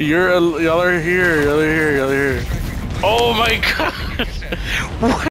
You're y'all are here, y'all are here, y'all are here. Oh my god! what?